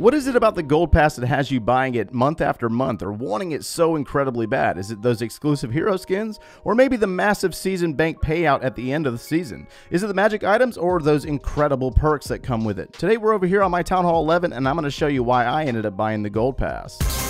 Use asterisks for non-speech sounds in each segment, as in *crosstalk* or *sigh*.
What is it about the Gold Pass that has you buying it month after month or wanting it so incredibly bad? Is it those exclusive hero skins? Or maybe the massive season bank payout at the end of the season? Is it the magic items or those incredible perks that come with it? Today we're over here on my Town Hall 11 and I'm going to show you why I ended up buying the Gold Pass.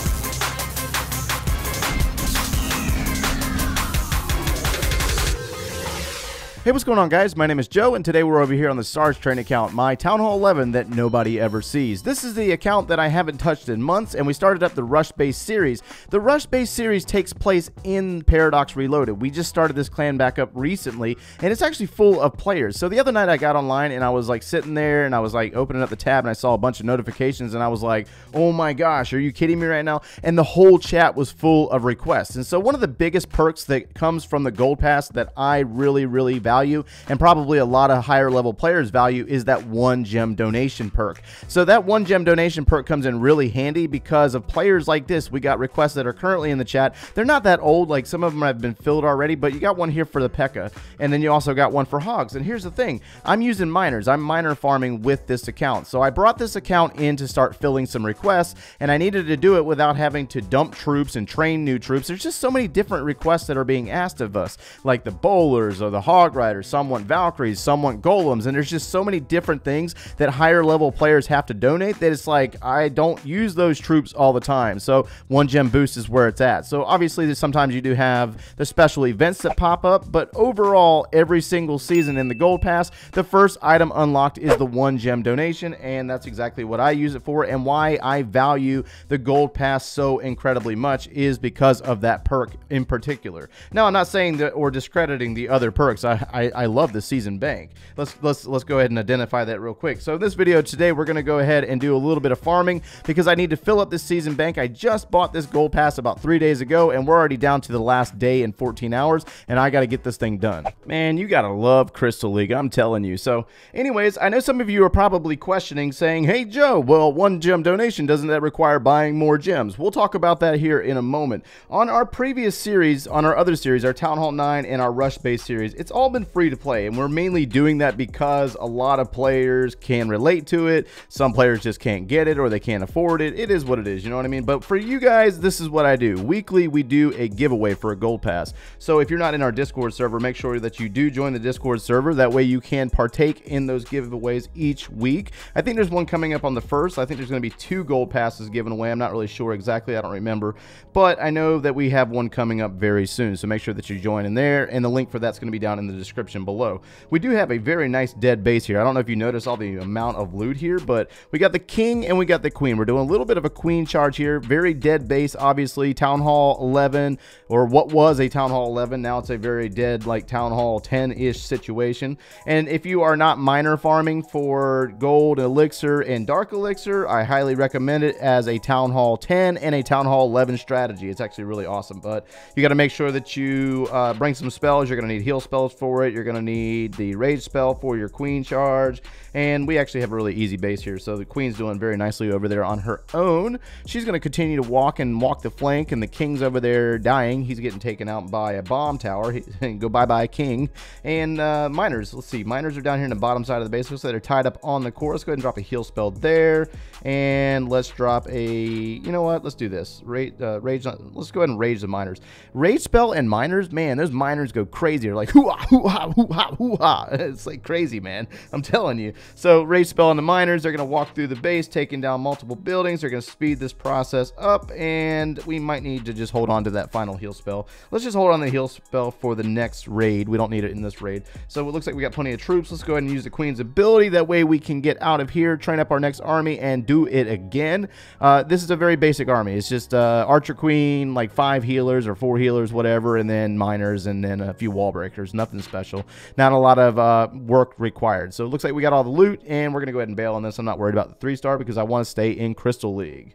Hey, what's going on, guys? My name is Jo, and today we're over here on the SargTrain account, my Town Hall 11 that nobody ever sees. This is the account that I haven't touched in months, and we started up the Rush Base series. The Rush Base series takes place in Paradox Reloaded. We just started this clan back up recently, and it's actually full of players. So the other night I got online, and I was like sitting there, and I was like opening up the tab, and I saw a bunch of notifications, and I was like, oh my gosh, are you kidding me right now? And the whole chat was full of requests. And so one of the biggest perks that comes from the Gold Pass that I really, really value value and probably a lot of higher level players value is that one gem donation perk. So that one gem donation perk comes in really handy because of players like this. We got requests that are currently in the chat. They're not that old, like some of them have been filled already, but you got one here for the P.E.K.K.A. And then you also got one for Hogs. And here's the thing, I'm using miners. I'm miner farming with this account. So I brought this account in to start filling some requests and I needed to do it without having to dump troops and train new troops. There's just so many different requests that are being asked of us, like the bowlers or the hog riders. Some want Valkyries, some want Golems, and there's just so many different things that higher level players have to donate that it's like, I don't use those troops all the time. So one gem boost is where it's at. So obviously, sometimes you do have the special events that pop up, but overall, every single season in the Gold Pass, the first item unlocked is the one gem donation, and that's exactly what I use it for, and why I value the Gold Pass so incredibly much is because of that perk in particular. Now, I'm not saying that or discrediting the other perks. I, I, I love the season bank. Let's let's let's go ahead and identify that real quick. So in this video today, we're gonna go ahead and do a little bit of farming because I need to fill up this season bank. I just bought this gold pass about three days ago, and we're already down to the last day in 14 hours, and I got to get this thing done. Man, you gotta love Crystal League. I'm telling you. So, anyways, I know some of you are probably questioning, saying, "Hey Jo, well, one gem donation doesn't that require buying more gems?" We'll talk about that here in a moment. On our previous series, on our other series, our Town Hall 9 and our Rush Base series, it's all been free to play, and we're mainly doing that because a lot of players can relate to it. Some players just can't get it or they can't afford it. It is what it is, you know what I mean? But for you guys, this is what I do. Weekly, we do a giveaway for a gold pass. So if you're not in our Discord server, make sure that you do join the Discord server. That way you can partake in those giveaways each week. I think there's one coming up on the first. I think there's going to be two gold passes given away. I'm not really sure exactly. I don't remember. But I know that we have one coming up very soon. So make sure that you join in there. And the link for that's going to be down in the description below. We do have a very nice dead base here. I don't know if you notice all the amount of loot here, but we got the king and we got the queen. We're doing a little bit of a queen charge here. Very dead base, obviously. Town Hall 11, or what was a Town Hall 11. Now it's a very dead, like Town Hall 10-ish situation. And if you are not miner farming for gold, elixir, and dark elixir, I highly recommend it as a Town Hall 10 and a Town Hall 11 strategy. It's actually really awesome, but you got to make sure that you uh, bring some spells. You're going to need heal spells for it. You're going to need the rage spell for your queen charge. And we actually have a really easy base here. So the queen's doing very nicely over there on her own. She's going to continue to walk and walk the flank. And the king's over there dying. He's getting taken out by a bomb tower. He, *laughs* go bye-bye, king. And uh, miners, let's see. Miners are down here in the bottom side of the base. Like they're tied up on the core. Let's go ahead and drop a heal spell there. And let's drop a, you know what? Let's do this. Rage, uh, rage let's go ahead and rage the miners. Rage spell and miners, man, those miners go crazy. They're like, *laughs* hoo-ha, hoo-ha, hoo-ha, hoo-ha. *laughs* It's like crazy, man. I'm telling you. So rage spell on the miners, they're going to walk through the base, taking down multiple buildings. They're going to speed this process up, and we might need to just hold on to that final heal spell. Let's just hold on the heal spell for the next raid. We don't need it in this raid. So it looks like we got plenty of troops. Let's go ahead and use the queen's ability. That way we can get out of here, train up our next army, and do it again. Uh, this is a very basic army. It's just uh, archer queen, like five healers or four healers, whatever, and then miners, and then a few wall breakers. Nothing special. Not a lot of uh, work required. So it looks like we got all the loot, and we're going to go ahead and bail on this. I'm not worried about the three star because I want to stay in Crystal League.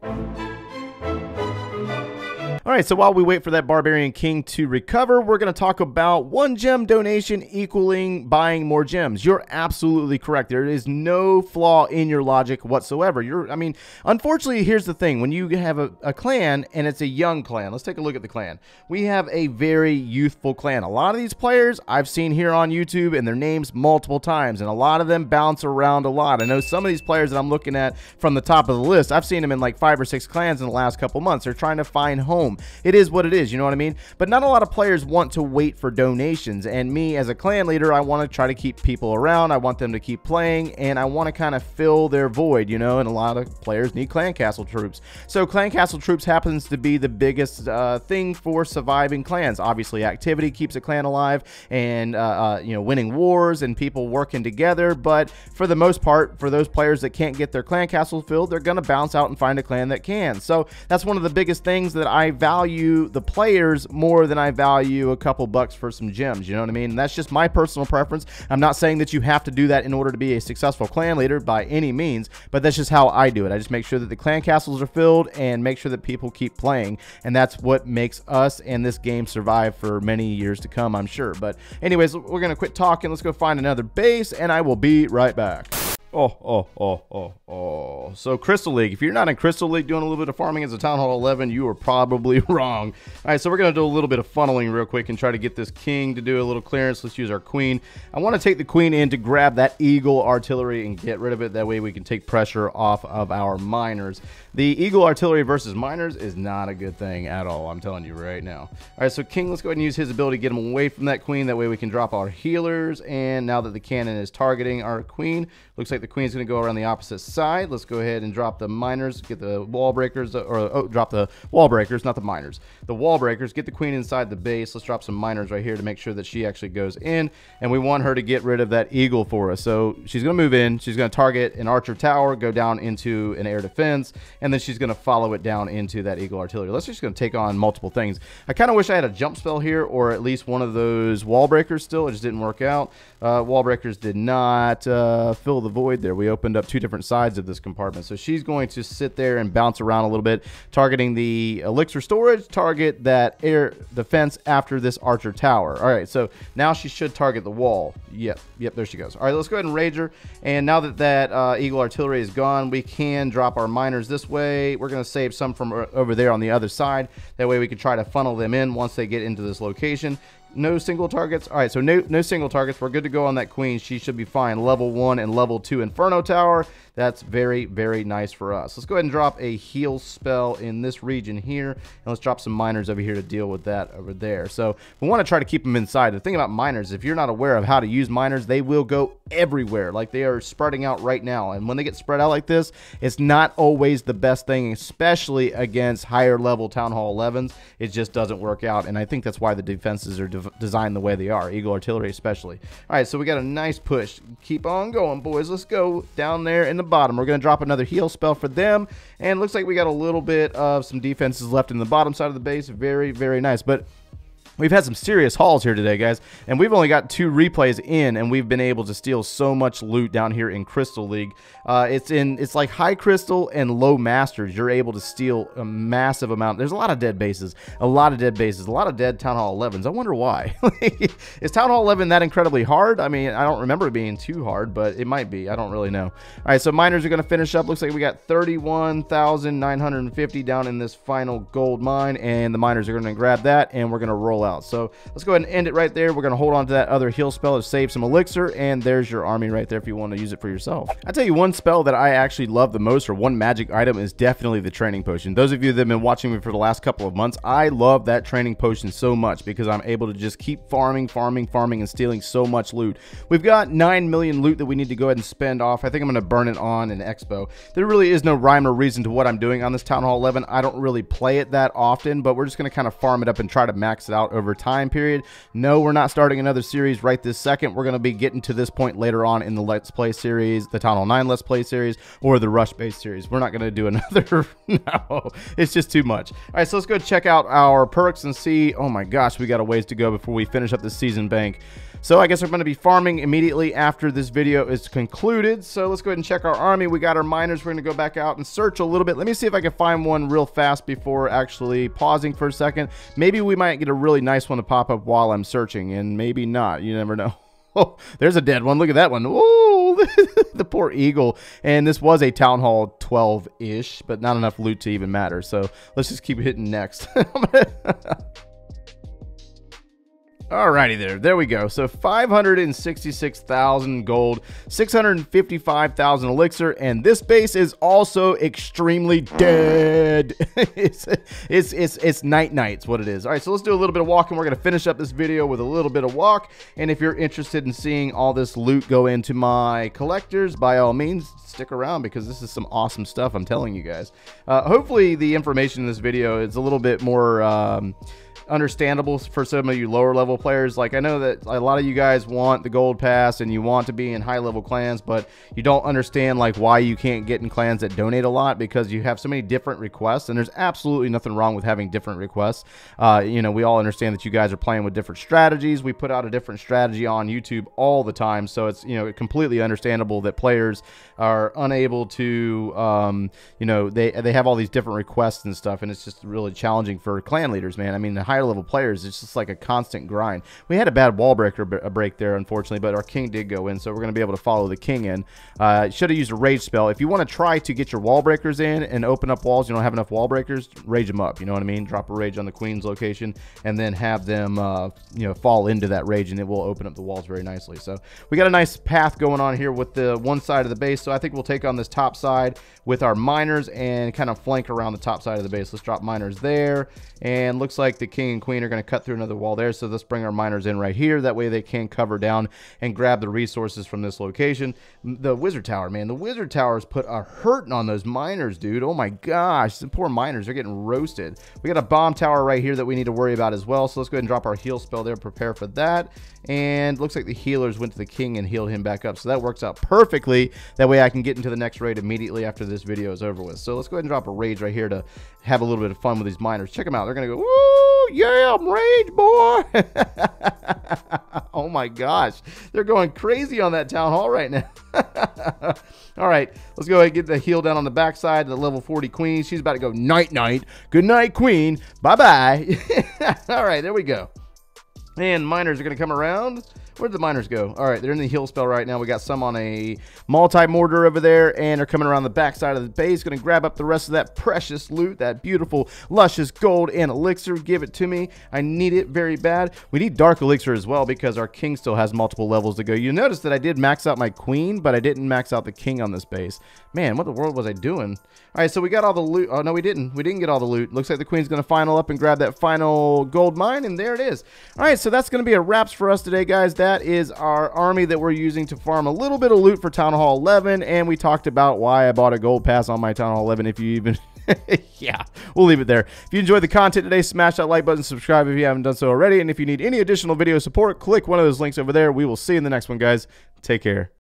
All right, so while we wait for that Barbarian King to recover, we're going to talk about one gem donation equaling buying more gems. You're absolutely correct. There is no flaw in your logic whatsoever. You're, I mean, unfortunately, here's the thing. When you have a, a clan and it's a young clan, let's take a look at the clan. We have a very youthful clan. A lot of these players I've seen here on YouTube and their names multiple times, and a lot of them bounce around a lot. I know some of these players that I'm looking at from the top of the list, I've seen them in like five or six clans in the last couple months. They're trying to find home. It is what it is, you know what I mean? But not a lot of players want to wait for donations. And me as a clan leader, I want to try to keep people around. I want them to keep playing and I want to kind of fill their void, you know, and a lot of players need clan castle troops. So clan castle troops happens to be the biggest uh, thing for surviving clans. Obviously, activity keeps a clan alive and, uh, uh, you know, winning wars and people working together. But for the most part, for those players that can't get their clan castle filled, they're going to bounce out and find a clan that can. So that's one of the biggest things that I value the players more than I value a couple bucks for some gems. You know what I mean? And that's just my personal preference. I'm not saying that you have to do that in order to be a successful clan leader by any means, but that's just how I do it. I just make sure that the clan castles are filled and make sure that people keep playing. And that's what makes us and this game survive for many years to come, I'm sure. But anyways, we're going to quit talking. Let's go find another base and I will be right back. Oh, oh, oh, oh, oh. So Crystal League. If you're not in Crystal League doing a little bit of farming as a Town Hall 11, you are probably *laughs* wrong. All right, so we're going to do a little bit of funneling real quick and try to get this king to do a little clearance. Let's use our queen. I want to take the queen in to grab that eagle artillery and get rid of it. That way we can take pressure off of our miners. The eagle artillery versus miners is not a good thing at all. I'm telling you right now. All right, so king, let's go ahead and use his ability to get him away from that queen. That way we can drop our healers. And now that the cannon is targeting our queen, looks like the queen's going to go around the opposite side. Let's go ahead and drop the miners, get the wall breakers, or oh, drop the wall breakers, not the miners. The wall breakers, get the queen inside the base. Let's drop some miners right here to make sure that she actually goes in. And we want her to get rid of that eagle for us. So she's going to move in. She's going to target an archer tower, go down into an air defense, and then she's going to follow it down into that eagle artillery. Let's just going to take on multiple things. I kind of wish I had a jump spell here, or at least one of those wall breakers still. It just didn't work out. Uh, wall breakers did not uh, fill the void there. We opened up two different sides of this compartment. So she's going to sit there and bounce around a little bit, targeting the elixir storage, target that air defense after this archer tower. All right, so now she should target the wall. Yep, yep, there she goes. All right, let's go ahead and rage her. And now that that uh, eagle artillery is gone, we can drop our miners this way. We're going to save some from over there on the other side. That way we can try to funnel them in once they get into this location no single targets. All right, so no no single targets. We're good to go on that queen. She should be fine. Level one and level two Inferno Tower. That's very, very nice for us. Let's go ahead and drop a heal spell in this region here. And let's drop some miners over here to deal with that over there. So we want to try to keep them inside. The thing about miners, if you're not aware of how to use miners, they will go everywhere. Like they are spreading out right now. And when they get spread out like this, it's not always the best thing, especially against higher level Town Hall 11s. It just doesn't work out. And I think that's why the defenses are de designed the way they are. Eagle Artillery especially. All right, so we got a nice push. Keep on going, boys. Let's go down there in the bottom. We're going to drop another heal spell for them. And looks like we got a little bit of some defenses left in the bottom side of the base. Very, very nice. But We've had some serious hauls here today, guys, and we've only got two replays in, and we've been able to steal so much loot down here in Crystal League. Uh, it's in it's like high crystal and low masters. You're able to steal a massive amount. There's a lot of dead bases, a lot of dead bases, a lot of dead Town Hall 11s. I wonder why. *laughs* Is Town Hall 11 that incredibly hard? I mean, I don't remember it being too hard, but it might be. I don't really know. All right, so miners are going to finish up. Looks like we got 31,950 down in this final gold mine, and the miners are going to grab that, and we're going to roll out. So let's go ahead and end it right there. We're going to hold on to that other heal spell to save some elixir, and there's your army right there if you want to use it for yourself. I tell you one spell that I actually love the most, or one magic item, is definitely the training potion. Those of you that have been watching me for the last couple of months, I love that training potion so much because I'm able to just keep farming, farming, farming, and stealing so much loot. We've got 9 million loot that we need to go ahead and spend off. I think I'm going to burn it on an expo. There really is no rhyme or reason to what I'm doing on this Town Hall 11. I don't really play it that often, but we're just going to kind of farm it up and try to max it out over time period. No, we're not starting another series right this second. We're going to be getting to this point later on in the Let's Play series, the Town Hall 9 Let's Play series, or the Rush Base series. We're not going to do *laughs* another. no, it's just too much. All right, so let's go check out our perks and see. Oh my gosh, we got a ways to go before we finish up the season bank. So I guess I'm going to be farming immediately after this video is concluded. So let's go ahead and check our army. We got our miners. We're going to go back out and search a little bit. Let me see if I can find one real fast before actually pausing for a second. Maybe we might get a really nice one to pop up while I'm searching, and maybe not. You never know. *laughs* Oh, there's a dead one. Look at that one. Ooh, *laughs* the poor eagle. And this was a Town Hall 12-ish, but not enough loot to even matter. So let's just keep hitting next. *laughs* Alrighty there, there we go. So 566,000 gold, 655,000 elixir, and this base is also extremely dead. *laughs* it's, it's it's it's night nights what it is. All right, so let's do a little bit of walking. We're gonna finish up this video with a little bit of walk. And if you're interested in seeing all this loot go into my collectors, by all means, stick around because this is some awesome stuff. I'm telling you guys. Uh, hopefully, the information in this video is a little bit more. Um, understandable for some of you lower level players. Like I know that a lot of you guys want the gold pass and you want to be in high level clans, but you don't understand like why you can't get in clans that donate a lot because you have so many different requests. And there's absolutely nothing wrong with having different requests. Uh, you know, we all understand that you guys are playing with different strategies. We put out a different strategy on YouTube all the time, so it's you know completely understandable that players are unable to, um, you know, they they have all these different requests and stuff, and it's just really challenging for clan leaders, man. I mean, the higher level players, it's just like a constant grind. We had a bad wall breaker break there, unfortunately, but our king did go in, so we're going to be able to follow the king in. Uh, should have used a rage spell. If you want to try to get your wall breakers in and open up walls, you don't have enough wall breakers, rage them up. You know what I mean? Drop a rage on the queen's location, and then have them, uh, you know, fall into that rage, and it will open up the walls very nicely. So we got a nice path going on here with the one side of the base. So I think we'll take on this top side with our miners and kind of flank around the top side of the base. Let's drop miners there, and looks like the king and queen are going to cut through another wall there. So let's bring our miners in right here. That way they can cover down and grab the resources from this location. The wizard tower, man. The wizard towers put a hurting on those miners, dude. Oh my gosh. The poor miners are getting roasted. We got a bomb tower right here that we need to worry about as well. So let's go ahead and drop our heal spell there. Prepare for that. And looks like the healers went to the king and healed him back up. So that works out perfectly. That way I can get into the next raid immediately after this video is over with. So let's go ahead and drop a rage right here to have a little bit of fun with these miners. Check them out. They're going to go, woo, yeah, I'm rage, boy. *laughs* oh my gosh. They're going crazy on that town hall right now. *laughs* All right, let's go ahead and get the heal down on the backside. The level 40 queen. She's about to go night night. Good night, queen. Bye bye. *laughs* All right, there we go. And miners are going to come around. Where'd the miners go? All right, they're in the heal spell right now. We got some on a multi-mortar over there, and they're coming around the backside of the base. Going to grab up the rest of that precious loot, that beautiful, luscious gold and elixir. Give it to me. I need it very bad. We need dark elixir as well because our king still has multiple levels to go. You notice that I did max out my queen, but I didn't max out the king on this base. Man, what the world was I doing? All right, so we got all the loot. Oh, no, we didn't. We didn't get all the loot. Looks like the queen's going to final up and grab that final gold mine, and there it is. All right, so that's going to be a wraps for us today, guys. That is our army that we're using to farm a little bit of loot for Town Hall 11, and we talked about why I bought a gold pass on my Town Hall 11, if you even... *laughs* yeah, we'll leave it there. If you enjoyed the content today, smash that like button, subscribe if you haven't done so already, and if you need any additional video support, click one of those links over there. We will see you in the next one, guys. Take care.